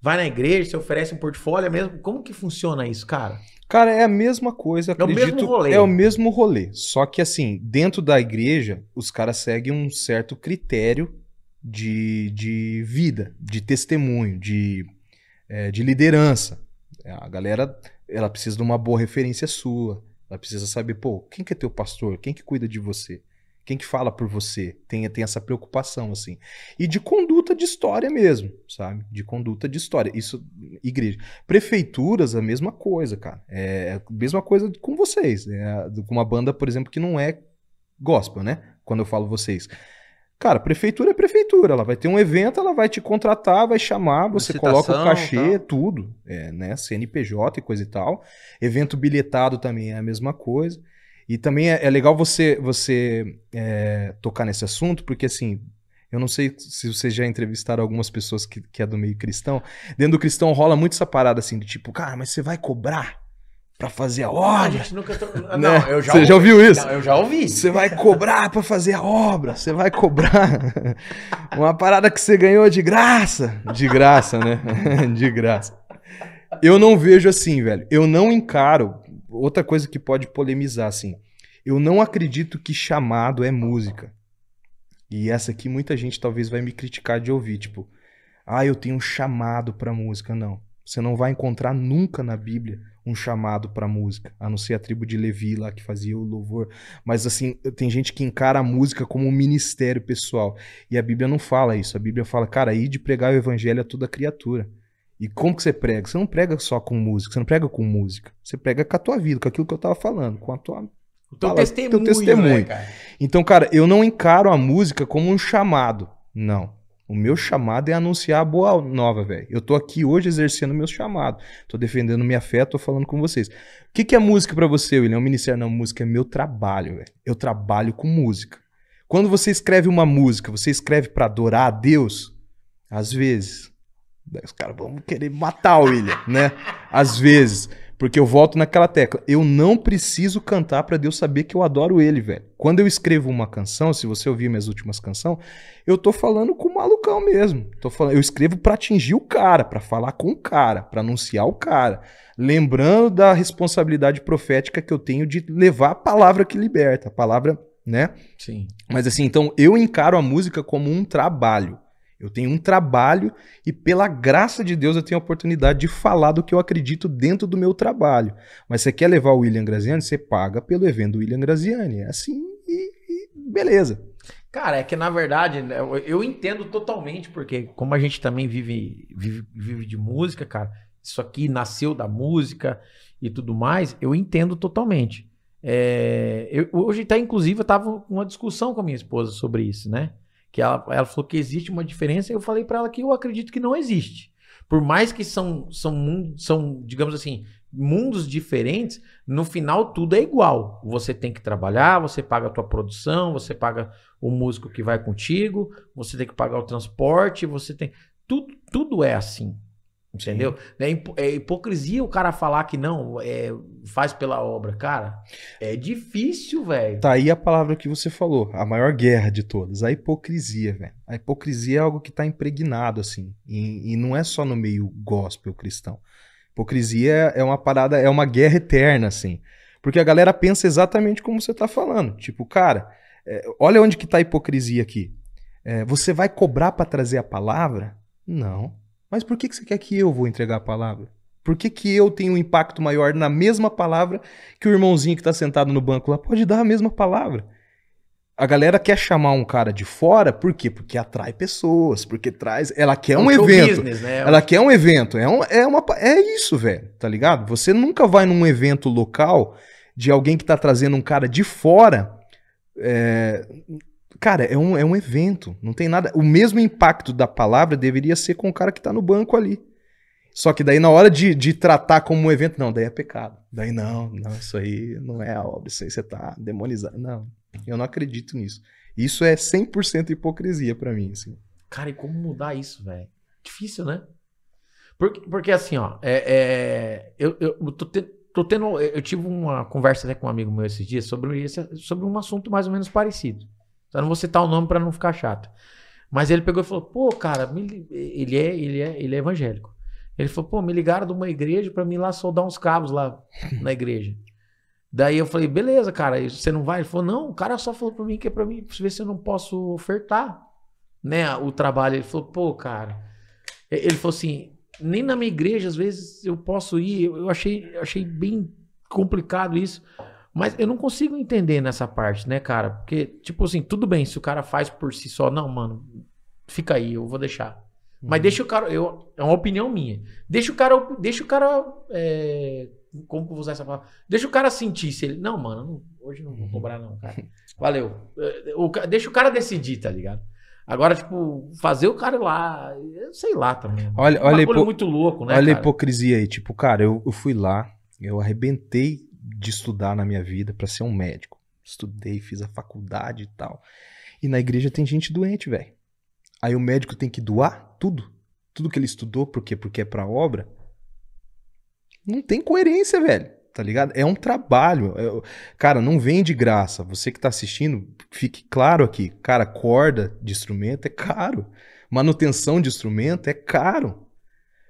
vai na igreja, você oferece um portfólio, é mesmo? Como que funciona isso, cara? Cara, é a mesma coisa, É o mesmo acredito. rolê. É o mesmo rolê. Só que assim, dentro da igreja, os caras seguem um certo critério de, de vida, de testemunho, de, é, de liderança. A galera, ela precisa de uma boa referência sua. Ela precisa saber, pô, quem que é teu pastor? Quem que cuida de você? Quem que fala por você? Tem, tem essa preocupação, assim. E de conduta de história mesmo, sabe? De conduta de história. Isso, igreja. Prefeituras, a mesma coisa, cara. É a mesma coisa com vocês. É, com uma banda, por exemplo, que não é gospel, né? Quando eu falo vocês. Cara, prefeitura é prefeitura. Ela vai ter um evento, ela vai te contratar, vai chamar, você Licitação, coloca o cachê, tal. tudo. É, né? CNPJ e coisa e tal. Evento bilhetado também é a mesma coisa. E também é, é legal você, você é, tocar nesse assunto, porque assim, eu não sei se vocês já entrevistaram algumas pessoas que, que é do meio cristão. Dentro do cristão rola muito essa parada assim, do tipo, cara, mas você vai cobrar pra fazer a obra? nunca. tro- Não, Né? eu já Você já ouvi. ouviu isso? Não, eu já ouvi. Você vai cobrar pra fazer a obra, você vai cobrar uma parada que você ganhou de graça. De graça, né? De graça. Eu não vejo assim, velho. Eu não encaro. Outra coisa que pode polemizar, assim. Eu não acredito que chamado é música. E essa aqui muita gente talvez vai me criticar de ouvir, tipo, ah, eu tenho um chamado pra música. Não. Você não vai encontrar nunca na Bíblia um chamado pra música, a não ser a tribo de Levi lá que fazia o louvor. Mas assim, tem gente que encara a música como um ministério pessoal. E a Bíblia não fala isso. A Bíblia fala, cara, aí de pregar o evangelho a toda criatura. E como que você prega? Você não prega só com música, você não prega com música. Você prega com a tua vida, com aquilo que eu tava falando, com a tua O teu Fala, testemunho, teu testemunho. né, cara? então, cara, eu não encaro a música como um chamado. Não. O meu chamado é anunciar a boa nova, velho. Eu tô aqui hoje exercendo o meu chamado. Tô defendendo minha fé, tô falando com vocês. O que, que é música pra você, William? É um ministério? Não, música é meu trabalho, velho. Eu trabalho com música. Quando você escreve uma música, você escreve pra adorar a Deus? Às vezes. Daí os caras vão querer matar o William, né? Às vezes. Porque eu volto naquela tecla. Eu não preciso cantar pra Deus saber que eu adoro ele, velho. Quando eu escrevo uma canção, se você ouvir minhas últimas canções, eu tô falando com o malucão mesmo. Tô falando, eu escrevo pra atingir o cara, pra falar com o cara, pra anunciar o cara. Lembrando da responsabilidade profética que eu tenho de levar a palavra que liberta, a palavra, né? Sim. Mas assim, então eu encaro a música como um trabalho. Eu tenho um trabalho e pela graça de Deus eu tenho a oportunidade de falar do que eu acredito dentro do meu trabalho. Mas você quer levar o William Graziani, você paga pelo evento William Graziani. É assim e, e beleza. Cara, é que na verdade, né, eu, entendo totalmente, porque como a gente também vive, vive, vive de música, cara, isso aqui nasceu da música e tudo mais, eu entendo totalmente. É, eu- hoje até, inclusive, eu tava uma discussão com a minha esposa sobre isso, né? Que ela, ela falou que existe uma diferença, e eu falei pra ela que eu acredito que não existe. Por mais que são, são, são, digamos assim, mundos diferentes, no final tudo é igual. Você tem que trabalhar, você paga a tua produção, você paga o músico que vai contigo, você tem que pagar o transporte, você tem. Tudo, tudo é assim. Entendeu? É, é hipocrisia o cara falar que não, é, faz pela obra. Cara, é difícil, velho. Tá aí a palavra que você falou, a maior guerra de todas, a hipocrisia, velho. A hipocrisia é algo que tá impregnado, assim, e, e não é só no meio gospel cristão. Hipocrisia é uma parada, é uma guerra eterna, assim. Porque a galera pensa exatamente como você tá falando. Tipo, cara, é, olha onde que tá a hipocrisia aqui. É, você vai cobrar pra trazer a palavra? Não. Mas por que, que você quer que eu vou entregar a palavra? Por que, que eu tenho um impacto maior na mesma palavra que o irmãozinho que tá sentado no banco lá pode dar a mesma palavra? A galera quer chamar um cara de fora, por quê? Porque atrai pessoas, porque traz. Ela quer um o show evento. business, né? Ela quer um evento. É, um, é, uma, é isso, velho. Tá ligado? Você nunca vai num evento local de alguém que tá trazendo um cara de fora. é, Cara, é um, é um evento. Não tem nada. O mesmo impacto da palavra deveria ser com o cara que tá no banco ali. Só que daí, na hora de, de tratar como um evento, não, daí é pecado. Daí não, não, isso aí não é a obra, isso aí você tá demonizando. Não, eu não acredito nisso. Isso é 100% hipocrisia pra mim, assim. Cara, e como mudar isso, velho? Difícil, né? Porque, porque assim, ó, é, é, eu, eu tô, te- tô tendo. Eu tive uma conversa até com um amigo meu esses dias sobre, esse, sobre um assunto mais ou menos parecido. Só não vou citar o nome pra não ficar chato. Mas ele pegou e falou: pô, cara, ele é, ele é, ele é evangélico. Ele falou, pô, me ligaram de uma igreja pra mim ir lá soldar uns cabos lá na igreja. Daí eu falei, beleza, cara, você não vai? Ele falou, não, o cara só falou pra mim que é pra mim ver se eu não posso ofertar, né, o trabalho. Ele falou, pô, cara. Ele falou assim, nem na minha igreja às vezes eu posso ir. Eu achei, eu achei bem complicado isso. Mas eu não consigo entender nessa parte, né, cara? Porque, tipo assim, tudo bem se o cara faz por si só. Não, mano, fica aí, eu vou deixar. Mas deixa o cara. Eu, é uma opinião minha. Deixa o cara. Deixa o cara. é, como que eu vou usar essa palavra? Deixa o cara sentir se ele. Não, mano, hoje não vou cobrar, não, cara. Valeu. O deixa o cara decidir, tá ligado? Agora, tipo, fazer o cara lá. Sei lá também. Olha, olha, a hipo- muito louco, né? olha a cara? hipocrisia aí. Tipo, cara, eu, eu fui lá, eu arrebentei de estudar na minha vida pra ser um médico. Estudei, fiz a faculdade e tal. E na igreja tem gente doente, velho. Aí o médico tem que doar tudo. Tudo que ele estudou, por quê? Porque é pra obra. Não tem coerência, velho. Tá ligado? É um trabalho. É- Cara, não vem de graça. Você que tá assistindo, fique claro aqui. Cara, corda de instrumento é caro. Manutenção de instrumento é caro.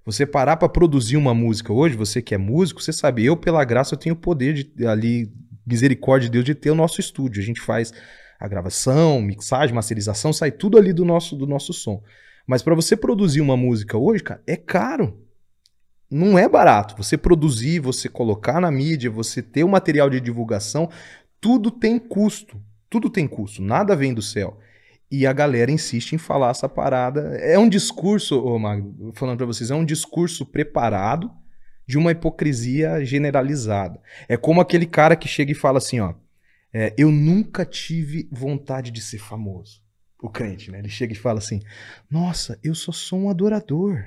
Você parar pra produzir uma música hoje, você que é músico, você sabe, eu pela graça eu tenho o poder de ali misericórdia de Deus de ter o nosso estúdio. A gente faz a gravação, mixagem, masterização, sai tudo ali do nosso do nosso som. Mas pra você produzir uma música hoje, cara, é caro. Não é barato. Você produzir, você colocar na mídia, você ter o material de divulgação, tudo tem custo. Tudo tem custo. Nada vem do céu. E a galera insiste em falar essa parada. É um discurso, ô Magno, falando pra vocês, é um discurso preparado de uma hipocrisia generalizada. É como aquele cara que chega e fala assim, ó, é, eu nunca tive vontade de ser famoso. O crente, né? Ele chega e fala assim, nossa, eu só sou um adorador.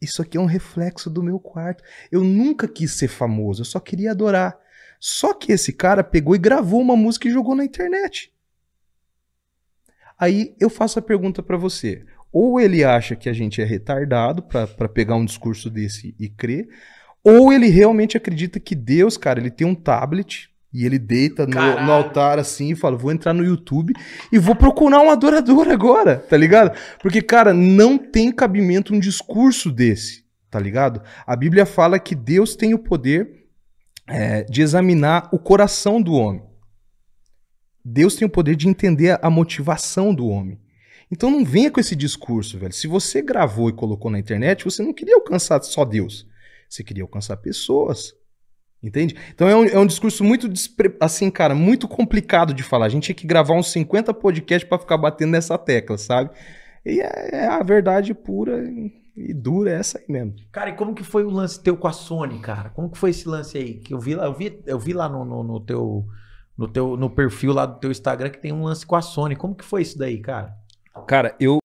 Isso aqui é um reflexo do meu quarto. Eu nunca quis ser famoso, eu só queria adorar. Só que esse cara pegou e gravou uma música e jogou na internet. Aí eu faço a pergunta pra você. Ou ele acha que a gente é retardado pra pra pegar um discurso desse e crer, ou ele realmente acredita que Deus, cara, ele tem um tablet e ele deita no, no altar assim e fala: vou entrar no YouTube e vou procurar um adorador agora, tá ligado? Porque, cara, não tem cabimento um discurso desse, tá ligado? A Bíblia fala que Deus tem o poder é, de examinar o coração do homem. Deus tem o poder de entender a motivação do homem. Então não venha com esse discurso, velho. Se você gravou e colocou na internet, você não queria alcançar só Deus. Você queria alcançar pessoas. Entende? Então é um, é um discurso muito, assim, cara, muito complicado de falar. A gente tinha que gravar uns 50 podcasts pra ficar batendo nessa tecla, sabe? E é, é a verdade pura e- e dura, é essa aí mesmo. Cara, e como que foi o lance teu com a Sony, cara? Como que foi esse lance aí? Que eu vi lá, eu vi, eu vi lá no, no, no teu, no teu no perfil lá do teu Instagram que tem um lance com a Sony. Como que foi isso daí, cara? Cara, eu,